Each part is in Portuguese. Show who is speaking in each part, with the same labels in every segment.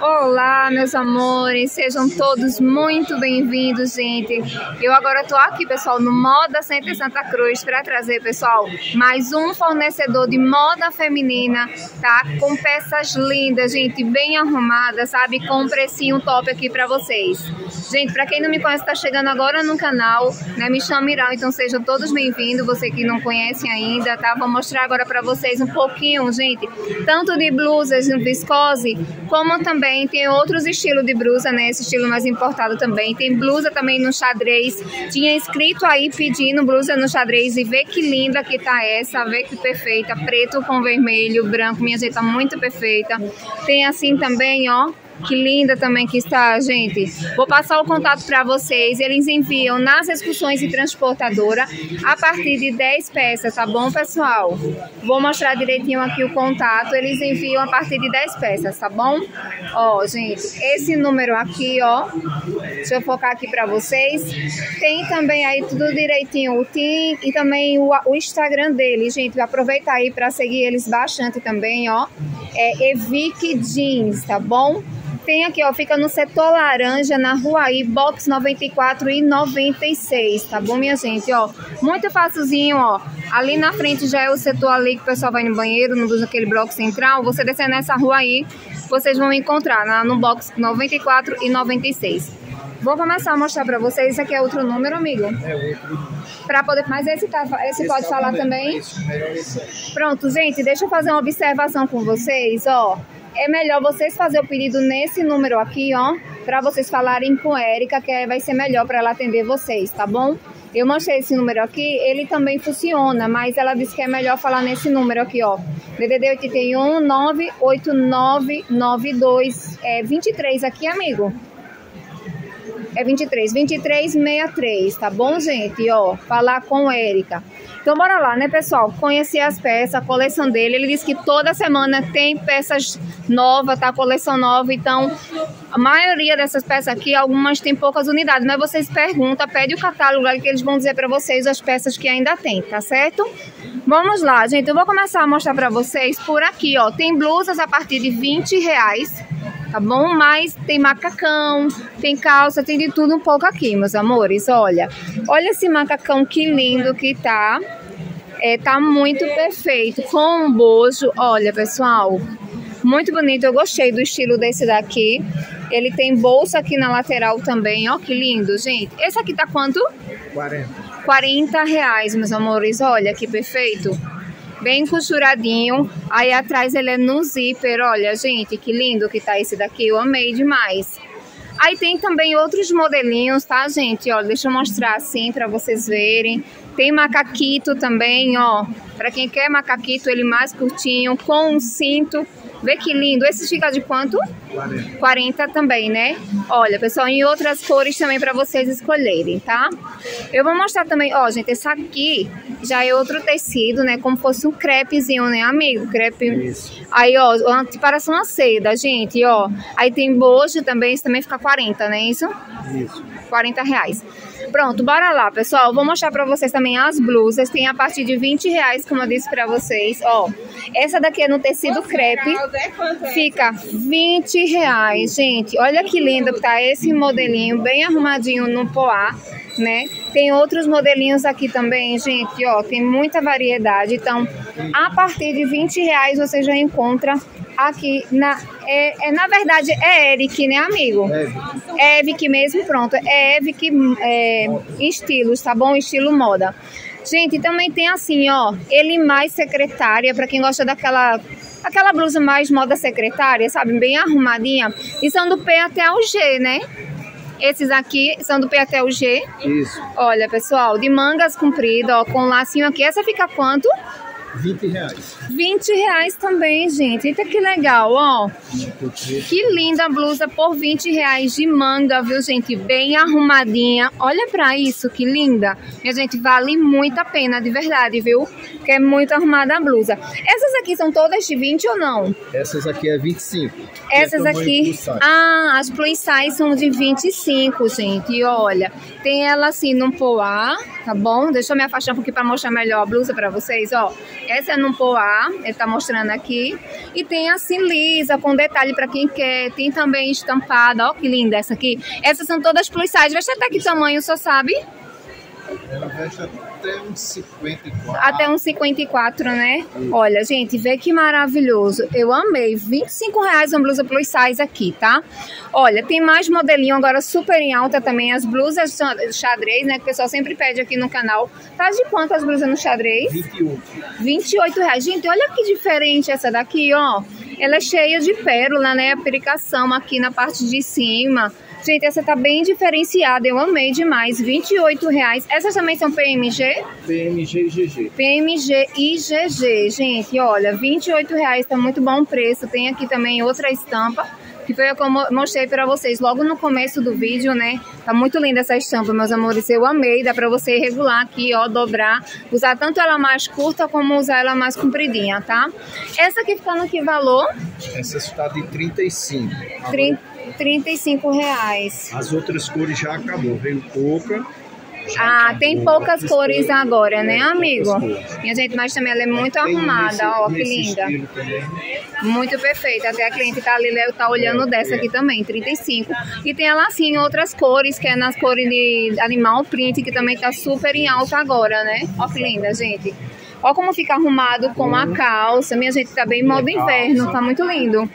Speaker 1: Olá, meus amores, sejam todos muito bem-vindos, gente. Eu agora tô aqui, pessoal, no Moda Center Santa Cruz para trazer, pessoal, mais um fornecedor de moda feminina, tá? Com peças lindas, gente, bem arrumadas, sabe? Com um precinho top aqui para vocês. Gente, para quem não me conhece, tá chegando agora no canal, né? Me chama Miral, então sejam todos bem-vindos, você que não conhece ainda, tá? Vou mostrar agora para vocês um pouquinho, gente, tanto de blusas no viscose, como também tem outros estilos de blusa, né? Esse estilo mais importado também. Tem blusa também no xadrez. Tinha escrito aí pedindo blusa no xadrez e vê que linda que tá essa, vê que perfeita, preto com vermelho, branco, minha gente, tá muito perfeita. Tem assim também, ó, que linda também que está, gente. Vou passar o contato para vocês. Eles enviam nas excursões de transportadora a partir de 10 peças, tá bom, pessoal? Vou mostrar direitinho aqui o contato. Eles enviam a partir de 10 peças, tá bom? Ó, gente, esse número aqui, ó. Deixa eu focar aqui para vocês. Tem também aí tudo direitinho o TIM e também o, o Instagram deles, gente. Aproveita aí para seguir eles bastante também, ó. É Evic Jeans, tá bom? Tem aqui, ó, fica no setor laranja, na rua aí, box 94 e 96, tá bom, minha gente? Ó, muito facilzinho, ó. Ali na frente já é o setor ali que o pessoal vai no banheiro, no aquele bloco central. Você descer nessa rua aí, vocês vão encontrar na, no box 94 e 96. Vou começar a mostrar para vocês. Esse aqui é outro número, amigo? É outro. Para poder, mas esse, tá, esse, esse pode tá falar também? Isso, Pronto, gente, deixa eu fazer uma observação com vocês, ó é melhor vocês fazer o pedido nesse número aqui, ó, para vocês falarem com Érica, que vai ser melhor para ela atender vocês, tá bom? Eu mostrei esse número aqui, ele também funciona, mas ela disse que é melhor falar nesse número aqui, ó. DDD 81 98992 é 23 aqui, amigo. É 23, 2363, tá bom, gente? Ó, falar com Érica. Então bora lá, né, pessoal? Conhecer as peças, a coleção dele. Ele disse que toda semana tem peças novas, tá? Coleção nova. Então, a maioria dessas peças aqui, algumas tem poucas unidades. Mas vocês perguntam, pede o catálogo lá que eles vão dizer para vocês as peças que ainda tem, tá certo? Vamos lá, gente. Eu vou começar a mostrar para vocês por aqui, ó. Tem blusas a partir de 20 reais tá bom? Mas tem macacão, tem calça, tem de tudo um pouco aqui, meus amores, olha. Olha esse macacão que lindo que tá. É, tá muito perfeito, com um bojo, olha, pessoal, muito bonito, eu gostei do estilo desse daqui. Ele tem bolsa aqui na lateral também, ó, que lindo, gente. Esse aqui tá quanto?
Speaker 2: 40.
Speaker 1: 40 reais, meus amores, olha que perfeito bem costuradinho. Aí atrás ele é no zíper, olha, gente, que lindo que tá esse daqui, eu amei demais. Aí tem também outros modelinhos, tá, gente? Ó, deixa eu mostrar assim para vocês verem. Tem macaquito também, ó. Para quem quer macaquito, ele mais curtinho, com um cinto Vê que lindo. Esse fica de quanto?
Speaker 2: 40.
Speaker 1: 40 também, né? Olha, pessoal, em outras cores também para vocês escolherem, tá? Eu vou mostrar também, ó, gente, esse aqui já é outro tecido, né? Como fosse um crepezinho, né, amigo? Crepe. Isso. Aí, ó, parece uma seda, gente, ó. Aí tem bojo também, isso também fica 40, né? Isso?
Speaker 2: Isso.
Speaker 1: 40 reais. Pronto, bora lá, pessoal. Vou mostrar pra vocês também as blusas. Tem a partir de 20 reais, como eu disse pra vocês. Ó, essa daqui é no tecido crepe. Fica 20 reais, gente. Olha que lindo que tá esse modelinho, bem arrumadinho no poá, né? Tem outros modelinhos aqui também, gente, ó. Tem muita variedade. Então, a partir de 20 reais você já encontra aqui na é, é, na verdade é Eric, né, amigo? É Evic mesmo, pronto. É Evic é, estilos, tá bom? Estilo moda. Gente, também tem assim, ó, ele mais secretária, para quem gosta daquela aquela blusa mais moda secretária, sabe? Bem arrumadinha. E são do P até o G, né? Esses aqui são do P até o G.
Speaker 2: Isso.
Speaker 1: Olha, pessoal, de mangas compridas, ó, com lacinho aqui. Essa fica quanto?
Speaker 2: 20 reais.
Speaker 1: 20 reais também, gente. Eita, que legal, ó. Que linda blusa por 20 reais de manga, viu, gente? Bem arrumadinha. Olha pra isso, que linda. Minha gente, vale muito a pena, de verdade, viu? Porque é muito arrumada a blusa. Essas aqui são todas de 20 ou não?
Speaker 2: Essas aqui é 25.
Speaker 1: Essas é aqui... Ah, as plus size são de 25, gente. E olha, tem ela assim num poá, tá bom? Deixa eu me afastar um pouquinho pra mostrar melhor a blusa pra vocês, ó. Essa é no poá, ele tá mostrando aqui. E tem assim lisa, com detalhe para quem quer. Tem também estampada, ó que linda essa aqui. Essas são todas plus size. Veste até que tamanho, só sabe?
Speaker 2: Ela veste até uns 54.
Speaker 1: Até uns 54, né? Olha, gente, vê que maravilhoso. Eu amei. 25 reais uma blusa plus size aqui, tá? Olha, tem mais modelinho agora super em alta também. As blusas xadrez, né? Que o pessoal sempre pede aqui no canal. Tá de quanto as blusas no xadrez?
Speaker 2: 28.
Speaker 1: 28 reais. Gente, olha que diferente essa daqui, ó. Ela é cheia de pérola, né? A pericação aqui na parte de cima. Gente, essa tá bem diferenciada, eu amei demais, 28 reais. Essas também são PMG?
Speaker 2: PMG e GG.
Speaker 1: PMG e GG, gente, olha, 28 reais, tá muito bom o preço. Tem aqui também outra estampa, que foi que eu mostrei para vocês logo no começo do vídeo, né? Tá muito linda essa estampa, meus amores, eu amei. Dá pra você regular aqui, ó, dobrar, usar tanto ela mais curta como usar ela mais compridinha, tá? Essa aqui ficando que valor?
Speaker 2: Essa está de 35.
Speaker 1: 30 35 reais.
Speaker 2: As outras cores já acabou, veio pouca.
Speaker 1: Ah, tem poucas cores agora, né, amigo? Minha gente, mas também ela é muito arrumada, ó, que linda. Muito perfeita. Até a cliente tá ali, tá olhando dessa aqui também, 35. E tem ela assim, outras cores, que é nas cores de animal print, que também tá super em alta agora, né? Ó que linda, gente. Ó como fica arrumado com a calça. Minha gente, tá bem modo inverno, tá muito lindo.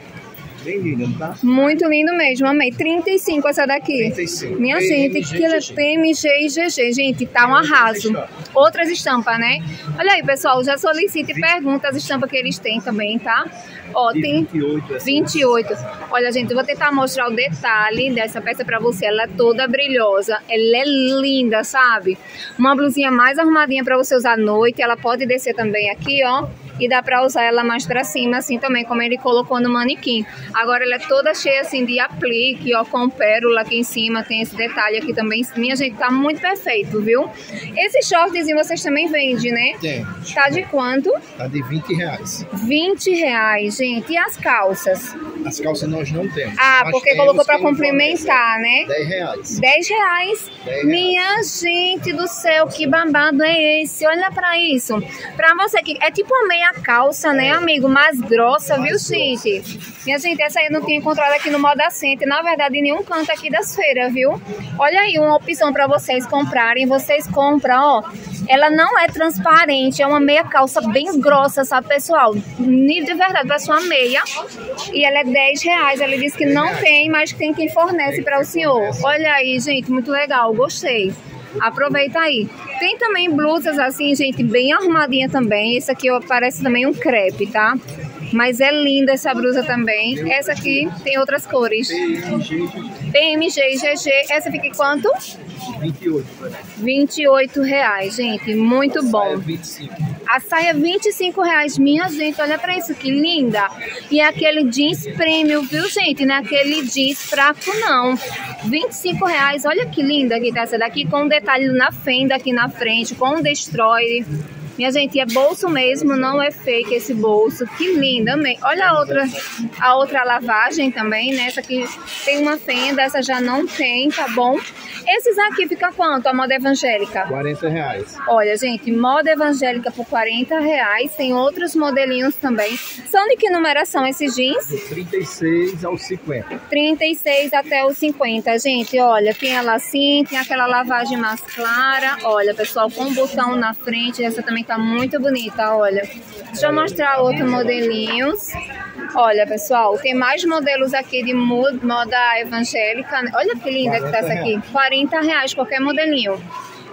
Speaker 2: Bem linda, tá?
Speaker 1: Muito lindo mesmo, amei. 35 essa daqui.
Speaker 2: 35.
Speaker 1: Minha
Speaker 2: PMG,
Speaker 1: gente, que ela é PMG e GG. Gente, tá um arraso. Outras estampas, né? Olha aí, pessoal, já solicita e pergunta as estampas que eles têm também, tá? Ó,
Speaker 2: De
Speaker 1: tem
Speaker 2: 28. essa.
Speaker 1: 28. Olha, gente, eu vou tentar mostrar o detalhe dessa peça pra você. Ela é toda brilhosa. Ela é linda, sabe? Uma blusinha mais arrumadinha pra você usar à noite. Ela pode descer também aqui, ó. E dá pra usar ela mais pra cima, assim também, como ele colocou no manequim. Agora ela é toda cheia, assim, de aplique, ó, com pérola aqui em cima. Tem esse detalhe aqui também. Minha gente, tá muito perfeito, viu? Esse shortzinho vocês também vendem, né?
Speaker 2: Tem.
Speaker 1: Tá de quanto?
Speaker 2: Tá de 20 reais.
Speaker 1: 20 reais, gente. E as calças?
Speaker 2: As calças nós não temos.
Speaker 1: Ah, porque
Speaker 2: temos
Speaker 1: colocou
Speaker 2: fornece,
Speaker 1: complementar, né?
Speaker 2: 10 reais.
Speaker 1: 10 reais.
Speaker 2: 10 reais.
Speaker 1: Minha gente do céu, que babado é esse? Olha pra isso. Pra você que é tipo uma meia calça, né,
Speaker 2: É.
Speaker 1: amigo? Mais grossa,
Speaker 2: Mais
Speaker 1: viu, gente? Minha gente, essa aí eu não tinha encontrado aqui no Moda Center. Na verdade, em nenhum canto aqui das feiras, viu? Olha aí uma opção pra vocês comprarem. Vocês compram, ó. Ela não é transparente, é uma meia calça bem grossa, sabe, pessoal? De verdade, parece uma meia. E ela é 10 reais. Ela disse que não tem, mas tem quem fornece para o senhor. Olha aí, gente, muito legal, gostei. Aproveita aí. Tem também blusas assim, gente, bem arrumadinha também. Esse aqui parece também um crepe, tá? Mas é linda essa blusa também. Essa aqui tem outras cores.
Speaker 2: PMG
Speaker 1: e GG. Essa fica em quanto?
Speaker 2: 28. parece.
Speaker 1: 28 reais, gente. Muito
Speaker 2: É
Speaker 1: bom.
Speaker 2: 25.
Speaker 1: A saia 25 reais. Minha gente, olha pra isso, que linda. E é aquele jeans premium, viu, gente? Não é aquele jeans fraco, não. 25 reais. Olha que linda que tá essa daqui, com um detalhe na fenda aqui na frente, com um destroy. Minha gente, é bolso mesmo, não é fake esse bolso. Que linda, amei. Olha a outra, a outra lavagem também, né? Essa aqui tem uma fenda, essa já não tem, tá bom? Esses aqui fica quanto, a moda evangélica?
Speaker 2: 40 reais.
Speaker 1: Olha, gente, moda evangélica por 40 reais. Tem outros modelinhos também. São de que numeração esses jeans?
Speaker 2: De 36 ao 50.
Speaker 1: 36 até os 50, gente. Olha, tem ela assim, tem aquela lavagem mais clara. Olha, pessoal, com botão na frente. Essa também tá muito bonita, olha. Deixa eu mostrar outros modelinhos. Olha, pessoal, tem mais modelos aqui de mo- moda evangélica. Olha que linda que tá essa aqui. 40 reais qualquer modelinho.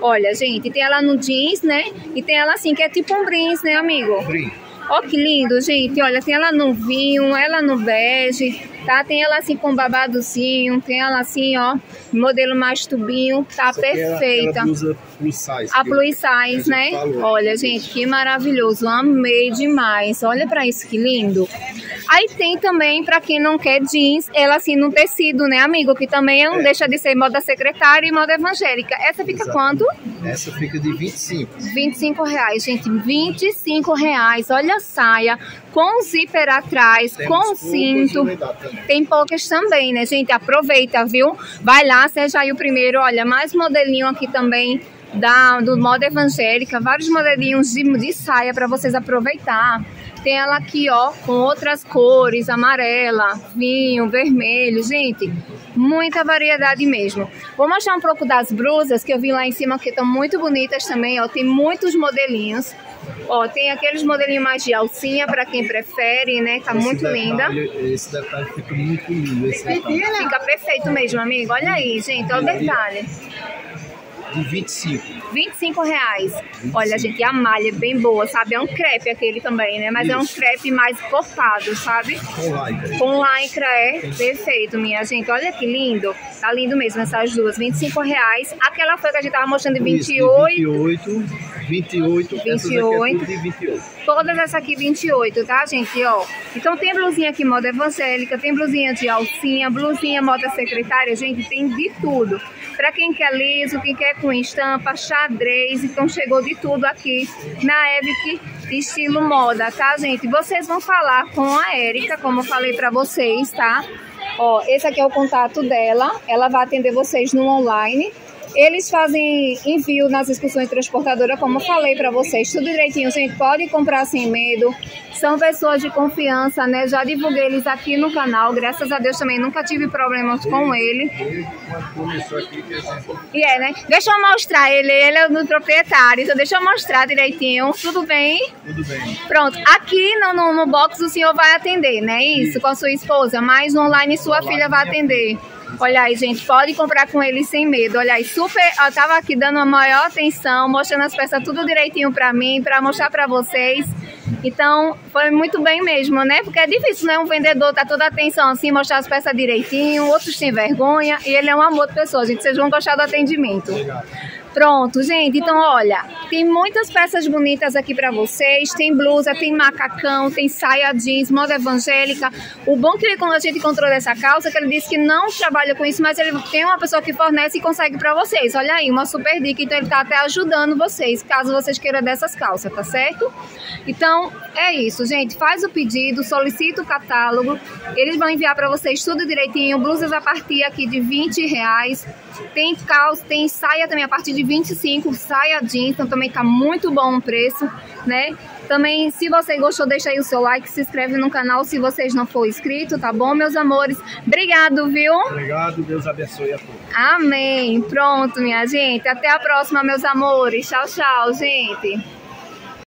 Speaker 1: Olha, gente, tem ela no jeans, né? E tem ela assim, que é tipo um jeans, né, amigo?
Speaker 2: Brim.
Speaker 1: Ó que lindo, gente. Olha, tem ela no vinho, ela no bege, tá? Tem ela assim com babadozinho, tem ela assim, ó, modelo mais tubinho, tá
Speaker 2: Essa é
Speaker 1: perfeita.
Speaker 2: aquela blusa plus size.
Speaker 1: A plus size,
Speaker 2: a
Speaker 1: né?
Speaker 2: falou.
Speaker 1: Olha, gente, que maravilhoso. Amei demais. Olha pra isso, que lindo. Aí tem também, pra quem não quer jeans, ela assim no tecido, né, amigo? Que também não
Speaker 2: É.
Speaker 1: deixa de ser moda secretária e moda evangélica. Essa fica
Speaker 2: Exato.
Speaker 1: quanto?
Speaker 2: Essa fica de 25.
Speaker 1: 25 reais, gente. 25 reais. Olha a saia com zíper atrás,
Speaker 2: Temos
Speaker 1: com cinto. Tem poucas também, né, gente? Aproveita, viu? Vai lá, seja aí o primeiro. Olha, mais modelinho aqui também da, do moda evangélica, vários modelinhos de, de saia para vocês aproveitar. Tem ela aqui, ó, com outras cores, amarela, vinho, vermelho, gente, muita variedade mesmo. Vou mostrar um pouco das blusas que eu vi lá em cima que estão muito bonitas também, ó, tem muitos modelinhos. Ó, tem aqueles modelinhos mais de alcinha para quem prefere, né? Tá esse muito
Speaker 2: detalhe,
Speaker 1: linda.
Speaker 2: Esse detalhe fica muito lindo. Esse detalhe.
Speaker 1: Fica perfeito mesmo, amigo. Olha aí, gente, olha o detalhe.
Speaker 2: De 25.
Speaker 1: 25 reais. Olha, gente, a malha é bem boa, sabe? É um crepe aquele também, né? Mas Isso. é um crepe mais cortado, sabe?
Speaker 2: Com lycra.
Speaker 1: Com lycra, é perfeito, minha gente. Olha que lindo. Tá lindo mesmo essas duas. 25 reais. Aquela foi que a gente tava mostrando de 28.
Speaker 2: Isso, de 28. 28.
Speaker 1: 28.
Speaker 2: Essas 28.
Speaker 1: Todas essas aqui 28, tá, gente? Ó. Então tem blusinha aqui moda evangélica, tem blusinha de alcinha, blusinha moda secretária, gente, tem de tudo. Pra quem quer liso, quem quer com estampa, xadrez, então chegou de tudo aqui na Evic estilo moda, tá, gente? Vocês vão falar com a Érica, como eu falei pra vocês, tá? Ó, esse aqui é o contato dela, ela vai atender vocês no online. Eles fazem envio nas excursões transportadoras, como eu falei para vocês, tudo direitinho, gente. Pode comprar sem medo. São pessoas de confiança, né? Já divulguei eles aqui no canal. Graças a Deus também nunca tive problemas com ele. E é, né? Deixa eu mostrar ele. Ele é o proprietário. Então deixa eu mostrar direitinho. Tudo bem?
Speaker 2: Tudo bem.
Speaker 1: Pronto. Aqui no, no, no box o senhor vai atender, né? Isso, com a sua esposa. Mas online sua filha vai atender. Olha aí, gente, pode comprar com ele sem medo. Olha aí, super. Eu tava aqui dando a maior atenção, mostrando as peças tudo direitinho pra mim, pra mostrar pra vocês. Então, foi muito bem mesmo, né? Porque é difícil, né? Um vendedor tá toda atenção assim, mostrar as peças direitinho, outros têm vergonha. E ele é um amor de pessoa, gente. Vocês vão gostar do atendimento. Obrigado. Pronto, gente. Então, olha, tem muitas peças bonitas aqui para vocês. Tem blusa, tem macacão, tem saia jeans, moda evangélica. O bom que a gente encontrou dessa calça é que ele disse que não trabalha com isso, mas ele tem uma pessoa que fornece e consegue para vocês. Olha aí, uma super dica. Então, ele tá até ajudando vocês, caso vocês queiram dessas calças, tá certo? Então, é isso, gente. Faz o pedido, solicita o catálogo. Eles vão enviar para vocês tudo direitinho. Blusas a partir aqui de 20 reais. Tem calça, tem saia também a partir de de 25, saia jeans, então também tá muito bom o preço, né? Também, se você gostou, deixa aí o seu like, se inscreve no canal se vocês não for inscrito, tá bom, meus amores? Obrigado, viu?
Speaker 2: Obrigado, Deus abençoe a todos.
Speaker 1: Amém. Pronto, minha gente. Até a próxima, meus amores. Tchau, tchau, gente.